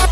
I'm